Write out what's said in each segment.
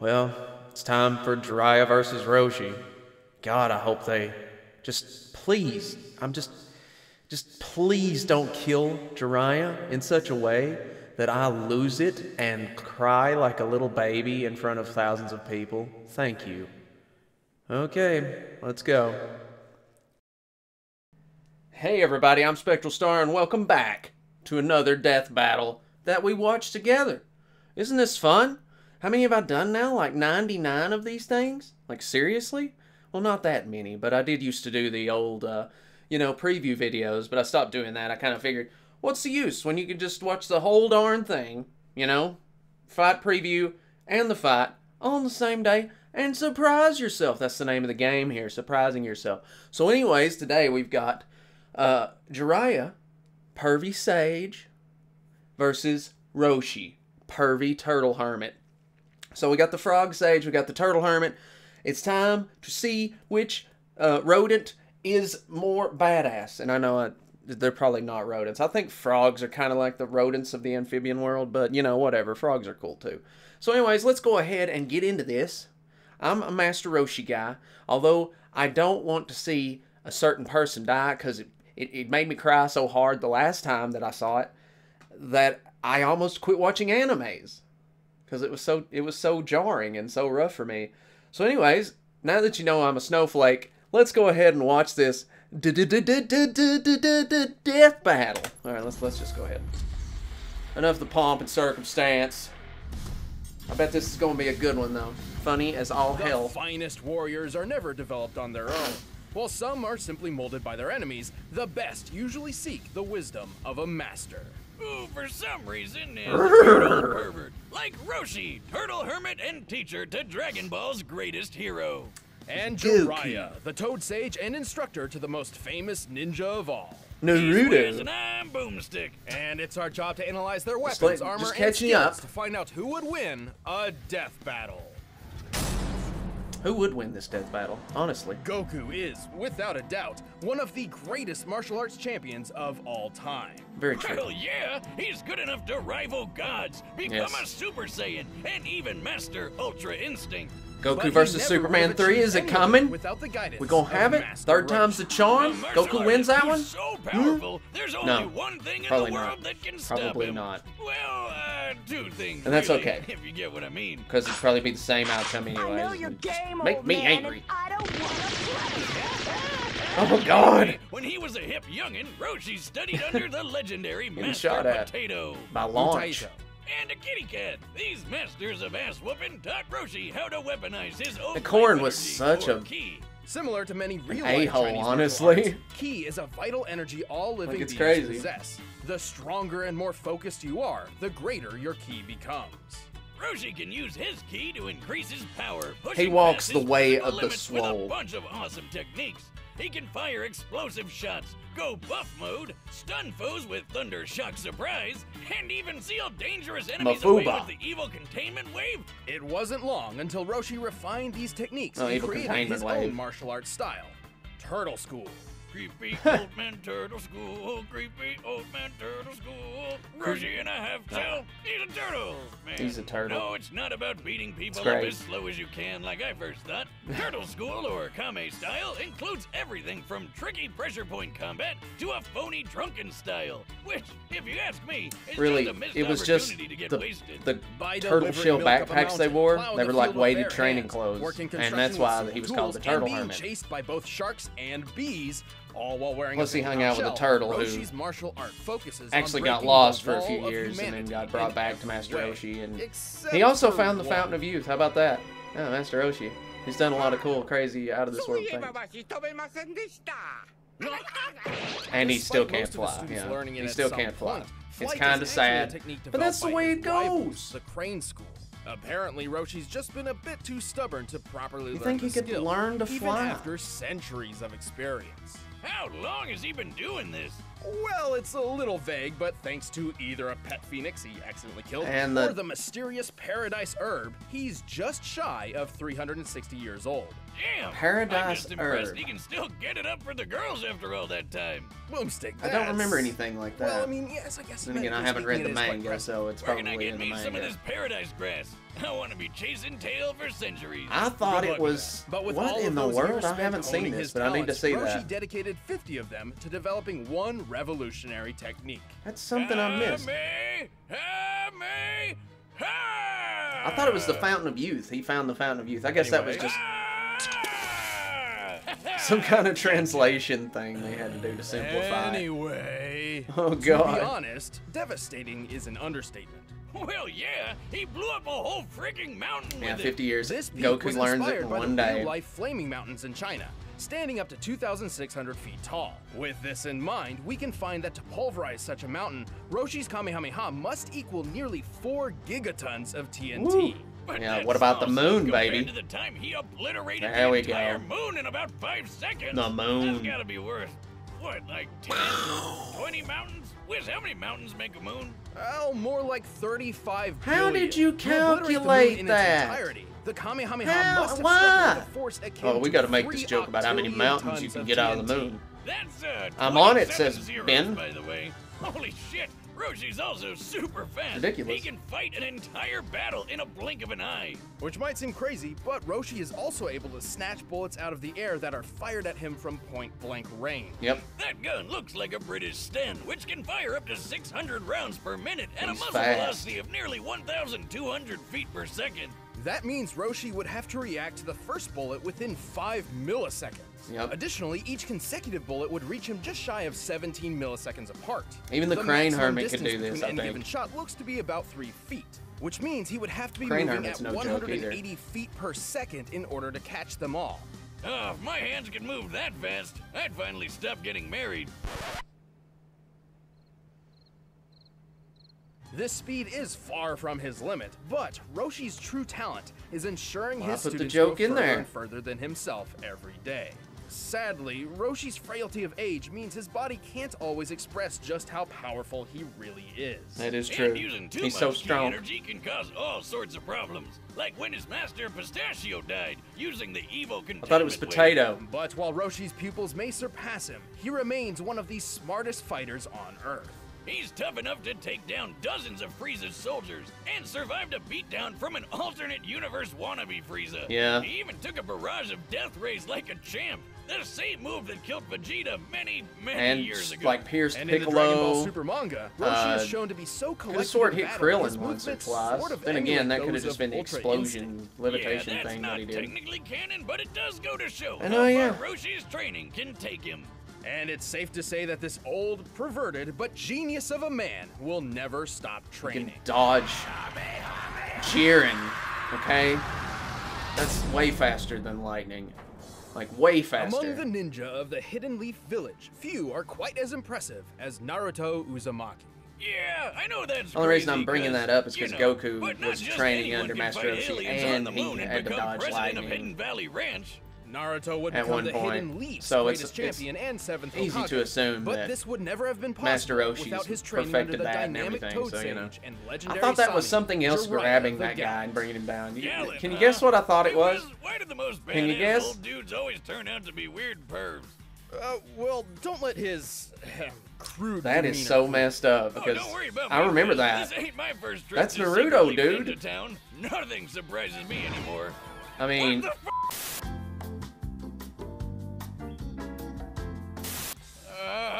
Well, it's time for Jiraiya versus Roshi. God, I hope they just please. I'm just just please don't kill Jiraiya in such a way that I lose it and cry like a little baby in front of thousands of people. Thank you. Okay, let's go. Hey everybody, I'm Spectral Star and welcome back to another death battle that we watched together. Isn't this fun? How many have I done now? Like 99 of these things? Like seriously? Well, not that many, but I did used to do the old, uh, you know, preview videos, but I stopped doing that. I kind of figured, what's the use when you can just watch the whole darn thing, you know? Fight preview and the fight on the same day and surprise yourself. That's the name of the game here, surprising yourself. So, anyways, today we've got uh, Jiraiya, Pervy Sage, versus Roshi, Pervy Turtle Hermit. So we got the Frog Sage, we got the Turtle Hermit. It's time to see which uh, rodent is more badass. And I know I, they're probably not rodents. I think frogs are kind of like the rodents of the amphibian world, but you know, whatever. Frogs are cool too. So, anyways, let's go ahead and get into this. I'm a Master Roshi guy, although I don't want to see a certain person die because it, it, it made me cry so hard the last time that I saw it that I almost quit watching animes because it was so it was so jarring and so rough for me. So, anyways, now that you know I'm a snowflake, let's go ahead and watch this death battle. All right, let's let's just go ahead. Enough of the pomp and circumstance. I bet this is going to be a good one though. Funny as all the hell. The finest warriors are never developed on their own. While some are simply molded by their enemies, the best usually seek the wisdom of a master. Who, for some reason, is a pervert, like Roshi, turtle hermit and teacher to Dragon Ball's greatest hero. And Jiraiya, the Toad Sage and instructor to the most famous ninja of all. Naruto. an iron boomstick. And it's our job to analyze their weapons, let- armor, and catching skills up. to find out who would win a death battle. Who would win this death battle? Honestly. Goku is, without a doubt, one of the greatest martial arts champions of all time. Very true. Well, yeah, he's good enough to rival gods, become Yes. a Super Saiyan, and even master Ultra Instinct. Goku But versus Superman 3, is it coming? Without the guidance We gonna have it? Third time's the charm? Goku wins artist that one? So powerful, there's only No. one thing in Probably the not. that can stop Probably him. not. Well, uh, two things. And that's really, okay. If you get what I mean. Because it'd probably be the same outcome I anyways. know your game, Make me man, angry. and I don't want to play. Oh god! When he was a hip youngin', Roshi studied under the legendary Master shot at. Potato. By launch. Utaito. And a kitty cat. These masters of ass whooping taught Roshi how to weaponize his own The corn was such a- ki. Similar to many real a-hole, Chinese honestly. arts, ki is a vital energy all living it's beings crazy. possess. The stronger and more focused you are, the greater your ki becomes. Roshi can use his ki to increase his power. He walks the way of the limits with a bunch of awesome techniques. He can fire explosive shots, go buff mode, stun foes with thunder shock surprise, and even seal dangerous enemies away with the evil containment wave. It wasn't long until Roshi refined these techniques Oh, and created his wave. own martial arts style, Turtle School. Creepy old man turtle school, creepy old man turtle school. Roshi and a half shell, he's a turtle. Man. He's a turtle. No, it's not about beating people up as slow as you can, like I first thought. turtle school, or Kame style, includes everything from tricky pressure point combat to a phony drunken style. Which, if you ask me, is Really, just a missed it was just opportunity to get the, wasted. the By turtle delivering shell milk up backpacks they wore. They were like weighted training hands, clothes. And that's why he was called the and Turtle being Hermit. chased by both sharks and bees, all while wearing. Plus, he hung out with a turtle Roshi's who actually got lost for a few years and then got brought back to Master way. Oshi. And Except he also found the one. Fountain of Youth. How about that? Oh, Master Oshi. He's done a lot of cool, crazy, out of this world things. and he still can't fly. Yeah. He still can't fly. Point, it's kind of sad, but that's the way it goes. The Crane School Apparently, Roshi's just been a bit too stubborn to properly You learn think the he could skill, learn to even fly? after centuries of experience. How long has he been doing this? Well, it's a little vague, but thanks to either a pet phoenix he accidentally killed And the- or the mysterious paradise herb, he's just shy of 360 years old. Damn. Paradise I'm just impressed herb. he can still get it up for the girls after all that time. Boomstick. I don't remember anything like that. Well, I mean, yes, I guess. then again, I haven't read the speaking, it is quite manga, impressive. so it's Where can I probably get in the me some of this paradise grass? I want to be chasing tail for centuries. I thought it was. But with what all in the world? I haven't seen this, his but I need to talents, see Roshi that. dedicated 50 of them to developing one revolutionary technique. That's something I missed. Hame, hame, ha! I thought it was the Fountain of Youth. He found the Fountain of Youth. I guess that was just Ah! some kind of translation thing they had to do to simplify. it. Anyway, Oh to be honest, devastating is an understatement. Well, yeah, he blew up a whole freaking mountain Yeah, with 50 years. This peak Goku learns it inspired in by one the day. real-life flaming mountains in China, standing up to 2,600 feet tall. With this in mind, we can find that to pulverize such a mountain, Roshi's Kamehameha must equal nearly 4 gigatons of TNT. Woo. It. But Yeah, what about the moon, baby? To the time he obliterated There the we entire go. moon in about five seconds. The moon. That's gotta be worth what, like 10, 20 mountains? Wiz, how many mountains make a moon? Well, more like 35 How billion. did you To the calculate in that? The Kamehameha How- must have why? struck force Oh, we got to make this joke about how many mountains you can of get out of the moon. That's uh. I'm on it, says zeros, Ben. By the way, holy shit, Roshi's also super fast. Ridiculous. He can fight an entire battle in a blink of an eye. Which might seem crazy, but Roshi is also able to snatch bullets out of the air that are fired at him from point blank range. Yep. That gun looks like a British Sten, which can fire up to 600 rounds per minute and He's a muzzle fast. velocity of nearly 1,200 feet per second. That means Roshi would have to react to the first bullet within 5 milliseconds. Yep. Additionally, each consecutive bullet would reach him just shy of 17 milliseconds apart. Even the crane maximum hermit could distance do this, between I any think. given shot looks to be about 3 feet, which means he would have to be Crane moving hermit's at no 180 feet per second in order to catch them all. Oh, if my hands could move that fast, I'd finally stop getting married. This speed is far from his limit, but Roshi's true talent is ensuring Well, I his put the students joke go in further there. and further than himself every day. Sadly, Roshi's frailty of age means his body can't always express just how powerful he really is. That is And true. using too He's much so strong. energy can cause all sorts of problems. Like when his master Pistachio died, using the evil I thought it was containment wave. potato. But while Roshi's pupils may surpass him, he remains one of the smartest fighters on Earth. He's tough enough to take down dozens of Frieza's soldiers and survived a beatdown from an alternate universe wannabe Frieza. Yeah. He even took a barrage of death rays like a champ. The same move that killed Vegeta many, many And years ago. like pierced And in the Dragon Ball Piccolo. Super manga, Roshi uh, is shown to be so Could have collected sword hit Krillin once or movements twice. sort of Then again, that could have just of been the explosion Instinct. levitation yeah, that's thing not that he did. technically canon, but it does go to show I how know, far yeah. Roshi's training can take him. And it's safe to say that this old, perverted, but genius of a man will never stop He training. can dodge cheering, okay? That's way faster than lightning. Like, way faster. Among the ninja of the Hidden Leaf Village, few are quite as impressive as Naruto Uzumaki. Yeah, I know that's The only reason I'm bringing that up is you 'cause know, Goku was training under Master fight Roshi, on and the he moon had to become dodge president lightning. of Hidden Valley Ranch. Naruto would At become one the point. Hidden Leaf's So it's- greatest it's champion and seventh easy Hokage, to assume but that this would never have been possible Master Roshi's without his training under perfected the that and dynamic everything, Toad so, you know. Sage and I thought that was something else Jiraiya grabbing the that guy and bringing him down. You- Gallant, Can you guess what I thought it was? Why do the most Can you guess? old dudes always turn out to be weird pervs? Uh, well, don't let his crude That is so fool messed up Oh, because don't worry about I remember Wiz. that. This ain't my first trip That's Naruto, dude. Town. Nothing surprises me anymore. I mean,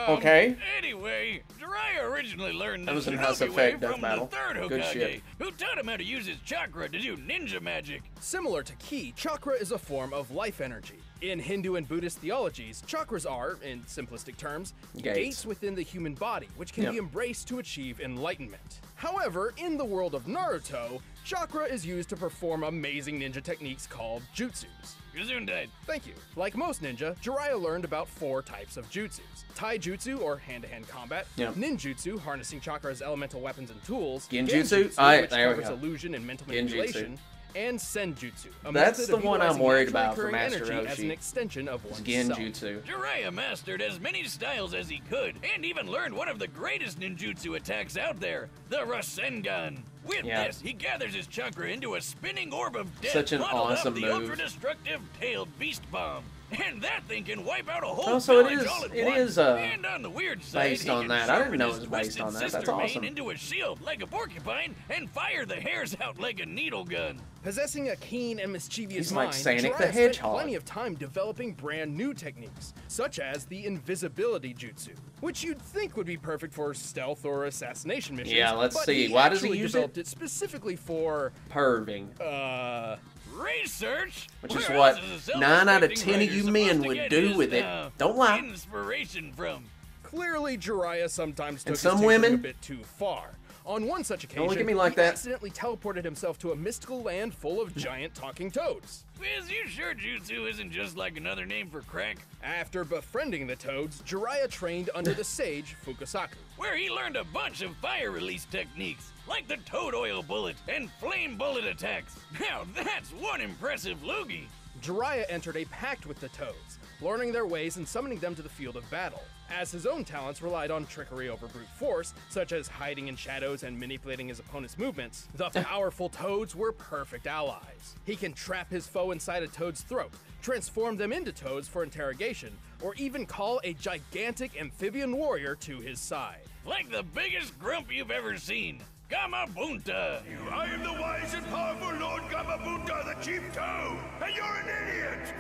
Um, Okay. Anyway, Jiraiya originally learned That the was in Shinobi way from Battle. the third Good Hokage, shit. who taught him how to use his chakra to do ninja magic. Similar to ki, chakra is a form of life energy. In Hindu and Buddhist theologies, chakras are, in simplistic terms, Gates. gates, within the human body, which can Yep. be embraced to achieve enlightenment. However, in the world of Naruto, chakra is used to perform amazing ninja techniques called jutsus. Gesundheit. Thank you. Like most ninja, Jiraiya learned about four types of jutsus. Taijutsu, or hand-to-hand combat. Yep. Ninjutsu, harnessing chakra as elemental weapons and tools. Genjutsu? Genjutsu, Alright, which there covers illusion and mental Genjutsu. manipulation. And Senjutsu. That's the one I'm worried about for Master energy as Roshi. an extension of It's oneself. Genjutsu. Jiraiya mastered as many styles as he could, and even learned one of the greatest ninjutsu attacks out there, the Rasengan. With Yeah. this, he gathers his chakra into a spinning orb of death, Such an modeled awesome up the move. ultra-destructive tailed beast bomb. And that thing can wipe out a whole Oh, so it village is- all at it once. is, uh, and on the weird side, based on that. I didn't sharpen know it was based on that. That's awesome. into a shield like a porcupine and fire the hairs out like a needle gun. Possessing a keen and mischievous He's like mind, Sonic the Hedgehog. plenty of time developing brand new techniques, such as the invisibility jutsu, which you'd think would be perfect for stealth or assassination missions. Yeah, let's see. Why does he actually use developed it? specifically for Perving. uh Research? Which is Where what else is a nine out of ten of you men would do his, with it. uh, Don't lie. Inspiration from. Clearly, Jiraiya sometimes took And some women- a bit too far. On one such occasion, look at me like he that. accidentally teleported himself to a mystical land full of giant talking toads. Is you sure jutsu isn't just like another name for crack? After befriending the toads, Jiraiya trained under the sage Fukasaku. Where he learned a bunch of fire release techniques, like the toad oil bullet and flame bullet attacks. Now that's one impressive loogie. Jiraiya entered a pact with the toads, learning their ways and summoning them to the field of battle. As his own talents relied on trickery over brute force, such as hiding in shadows and manipulating his opponent's movements, the powerful toads were perfect allies. He can trap his foe inside a toad's throat, transform them into toads for interrogation, or even call a gigantic amphibian warrior to his side. Like the biggest grump you've ever seen. Gamabunta! I am the wise and powerful Lord Gamabunta, the Chief Toad, and you're an idiot!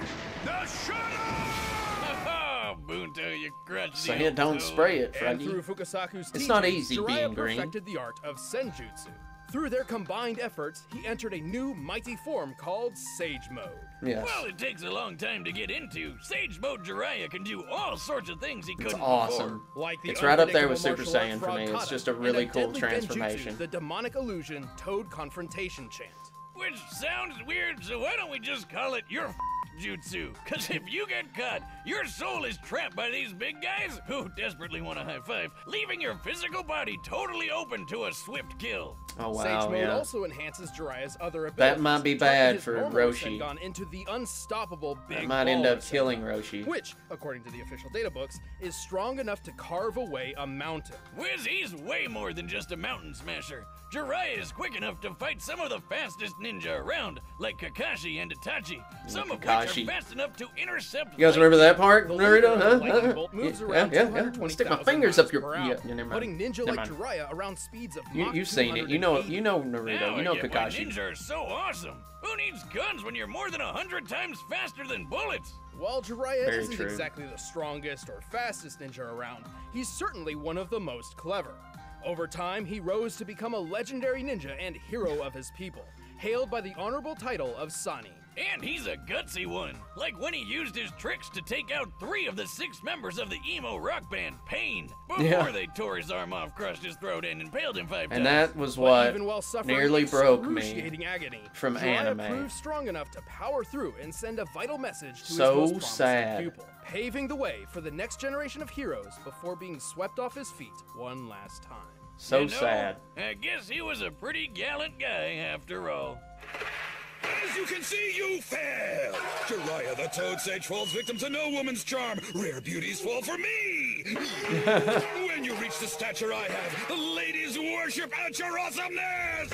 Now shut up! Bunta, you crutchy Say it, old don't toad. spray it, And Freddy. through Fukasaku's It's teachings, not easy Jiraiya being green. perfected the art of Senjutsu. Through their combined efforts, he entered a new mighty form called Sage Mode. Yes. Well, it takes a long time to get into. Sage Mode Jiraiya can do all sorts of things he It's couldn't awesome. Like the It's right up there with Super unpredictable Saiyan for martial me. art It's Frog just a Kata really and cool deadly transformation. Genjutsu, the demonic illusion Toad Confrontation Chant. before. Which sounds weird, so why don't we just call it your f- jutsu? Cause if you get caught, your soul is trapped by these big guys who desperately want a high five, leaving your physical body totally open to a swift kill. Oh Sage Mode yeah. also enhances Jiraiya's other abilities. That might be bad for Roshi. Gone into the unstoppable big That might end up killing Sengon, Roshi. Which, according to the official data books, is strong enough to carve away a mountain. Wiz, he's way more than just a mountain smasher. Jiraiya is quick enough to fight some of the fastest ninja around, like Kakashi and Itachi, some of which are fast enough to intercept. You guys remember that part, Naruto? Huh? lightning Huh? bolt moves Yeah, around yeah, yeah. I'm stick my fingers up your. per Yeah, yeah, never mind. putting ninja Never like mind. Jiraiya around speeds of you, You've seen it. You know. You know Naruto. Now You know I get why Kakashi. ninja are so awesome. Who needs guns when you're more than a hundred times faster than bullets? While Jiraiya Very isn't true. exactly the strongest or fastest ninja around, he's certainly one of the most clever. Over time, he rose to become a legendary ninja and hero of his people, hailed by the honorable title of Sannin. And he's a gutsy one, like when he used his tricks to take out three of the six members of the emo rock band Pain before Yeah. they tore his arm off, crushed his throat, and impaled him five And times. that was But what even while suffering nearly broke me. excruciating agony, from Jiraiya anime. proved strong enough to power through and send a vital message to So his most promising sad. pupil, paving the way for the next generation of heroes before being swept off his feet one last time. So You know, sad. I guess he was a pretty gallant guy after all. As you can see, you fail! Jiraiya the Toad Sage falls victim to no woman's charm. Rare beauties fall for me! when you reach the stature I have, the ladies worship at your awesomeness!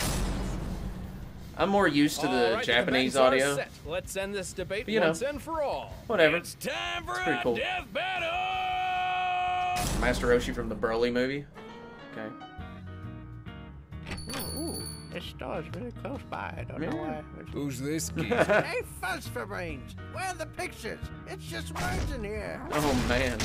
I'm more used to the right, Japanese bets are audio. set. Let's end this debate You know. once and for all. Whatever. It's time for pretty a cool. death battle! Master Roshi from the Burly movie. Okay. Ooh, this store's really close by. I don't know why. Who's this hey, fuzz for brains. Where are the pictures? It's just words in here. Oh man.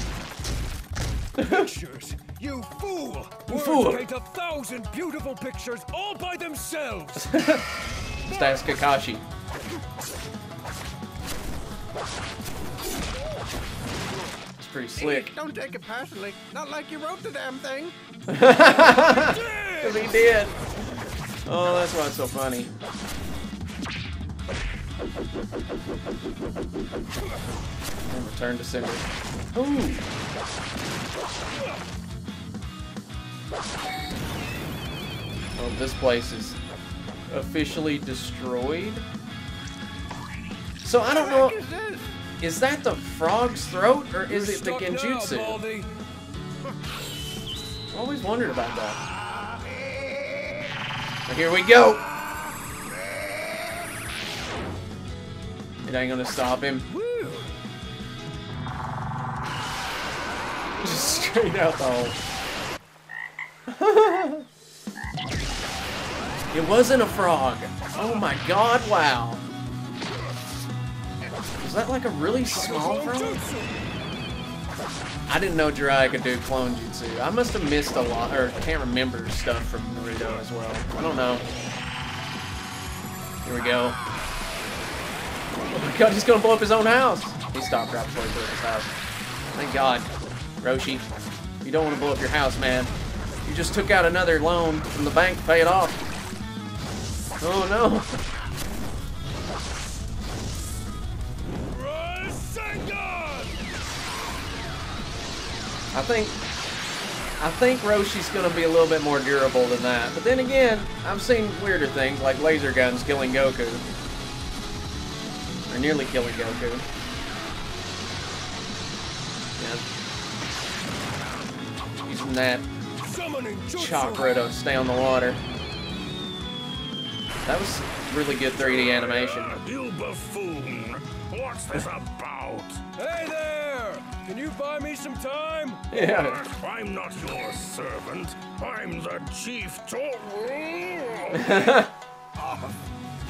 pictures? You fool! Words fool. paint a thousand beautiful pictures all by themselves! Just ask Kakashi. It's pretty slick. Don't take it personally. Not like you wrote the damn thing. Cause he did. Oh, that's why it's so funny. And return to sender. Ooh. Oh, this place is officially destroyed. So I don't know. Is that the frog's throat or is it the genjutsu? Always wondered about that. Here we go. It ain't gonna stop him. Just straight out the hole. it wasn't a frog. Oh my god, wow. Is that like a really small frog? I didn't know Jiraiya could do clone jutsu. I must have missed a lot, or can't remember stuff from Naruto as well. I don't know. Here we go. Oh my god, he's gonna blow up his own house. He stopped right before he blew up his house. Thank God. Roshi, you don't want to blow up your house, man. You just took out another loan from the bank to pay it off. Oh no. I think I think Roshi's gonna be a little bit more durable than that. But then again, I've seen weirder things like laser guns killing Goku. Or nearly killing Goku. Yeah. Using that chakra to stay on the water. That was really good 3D animation. You buffoon! What's this about? Hey there! Can you buy me some time? Yeah. I'm not your servant. I'm the chief to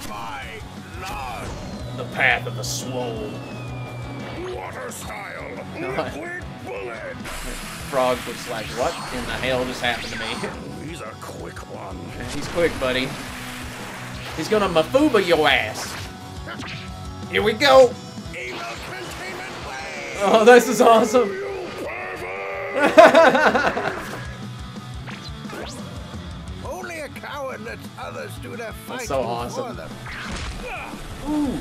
My lord. The path of the swole. water style. Liquid bullet. Frog was like, what in the hell just happened to me? He's a quick one. He's quick, buddy. He's gonna mafuba your ass. Here we go. Evil containment way. Oh, this is awesome. Only a coward lets others do their fighting so awesome. them. Ooh.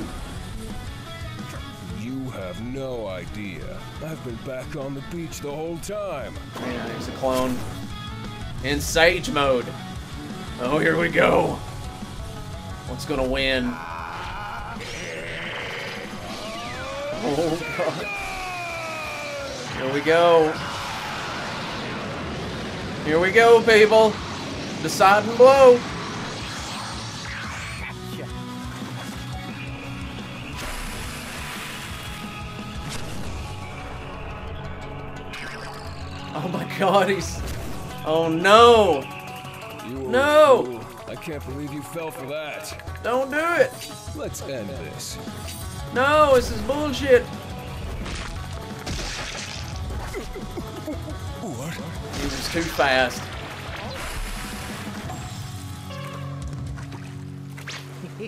You have no idea. I've been back on the beach the whole time. Yeah, he's a clone. In Sage mode. Oh, here we go. What's gonna win? Ah. Oh, God. Here we go. Here we go, people. Decide and blow. Oh my god, he's. Oh no! You No! I can't believe you fell for that. Don't do it! Let's end this. No, this is bullshit! What? He was too fast.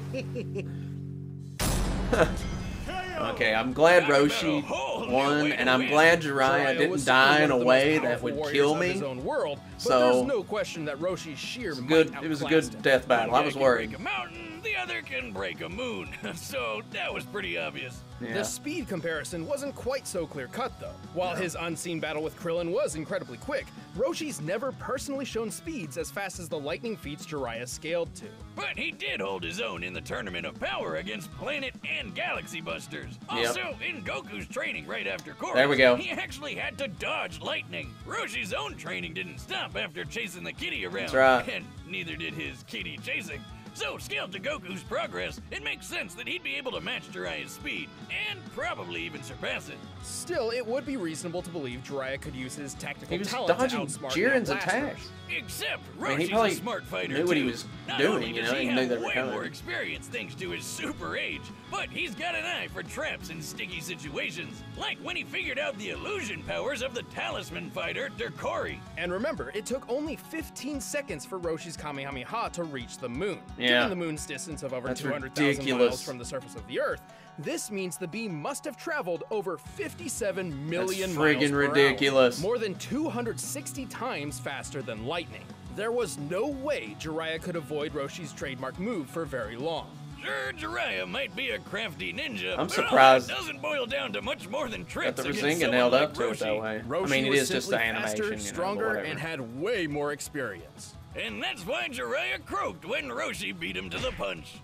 okay, I'm glad Roshi won, and I'm glad Jiraiya didn't die in a certainly one of the way that would warriors kill of me. his own world, but So- there's no question that Roshi's sheer Good. It was a good death battle. I One was guy can worried. break a mountain, the other can break a moon. so that was pretty obvious. Yeah. The speed comparison wasn't quite so clear cut, though. While his unseen battle with Krillin was incredibly quick, Roshi's never personally shown speeds as fast as the lightning feats Jiraiya scaled to. But he did hold his own in the Tournament of Power against Planet and Galaxy Busters. Yep. In Goku's training right after Chorus, There we go. he actually had to dodge lightning. Roshi's own training didn't stop after chasing the kitty around. That's right. And neither did his kitty chasing. So, scaled to Goku's progress, it makes sense that he'd be able to match Jiraiya's speed, and probably even surpass it. Still, it would be reasonable to believe Jiraiya could use his tactical He talent to outsmart Jiren's and outlast attacks. Roshi. Except I mean, Roshi's a smart fighter knew what he too. was Not doing, only you know, he he knew have they were way coming. more experience thanks to his super age, but he's got an eye for traps in sticky situations, like when he figured out the illusion powers of the talisman fighter Dercori. And remember, it took only 15 seconds for Roshi's Kamehameha to reach the moon. Yeah. Given the moon's distance of over 200,000 miles from the surface of the Earth, this means the beam must have traveled over 57 million friggin' miles per hour, ridiculous. more than 260 times faster than lightning. There was no way Jiraiya could avoid Roshi's trademark move for very long. Sure, Jiraiya might be a crafty ninja, I'm but all surprised that doesn't boil down to much more than Got tricks the against Rasengan someone nailed like up to it that Roshi. way. Roshi I mean, it is just the simply animation, faster, you know, stronger, and had way more experience. And that's why Jiraiya croaked when Roshi beat him to the punch.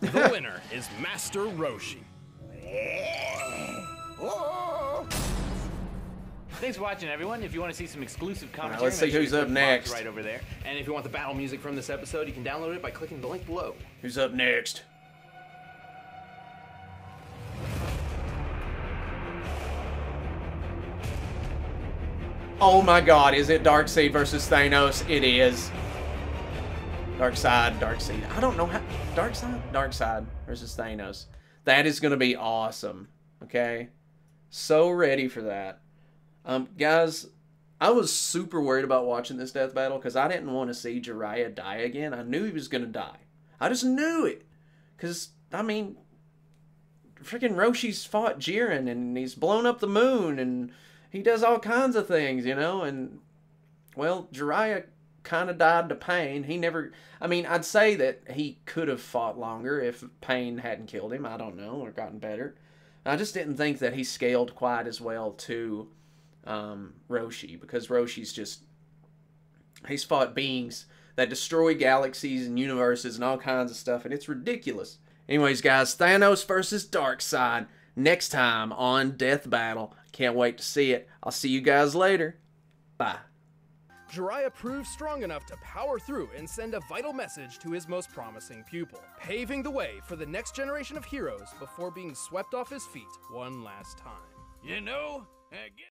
The winner is Master Roshi. Thanks for watching, everyone. If you want to see some exclusive commentary, let's see make sure you who's up next. Right over there. And if you want the battle music from this episode, you can download it by clicking the link below. Who's up next? Oh my god, is it Darkseid versus Thanos? It is. Darkseid, Darkseid. I don't know how. Darkseid, dark side versus Thanos. That is going to be awesome. Okay? So ready for that. Um, guys, I was super worried about watching this death battle because I didn't want to see Jiraiya die again. I knew he was going to die. I just knew it. Because, I mean, freaking Roshi's fought Jiren and he's blown up the moon and he does all kinds of things, you know? And, well, Jiraiya kind of died to pain. He never, I mean, I'd say that he could have fought longer if pain hadn't killed him. I don't know, or gotten better. I just didn't think that he scaled quite as well to um, Roshi because Roshi's just he's fought beings that destroy galaxies and universes and all kinds of stuff, and it's ridiculous. Anyways, guys, Thanos versus Darkseid next time on Death Battle. Can't wait to see it. I'll see you guys later. Bye. Jiraiya proved strong enough to power through and send a vital message to his most promising pupil, paving the way for the next generation of heroes before being swept off his feet one last time. You know, I guess-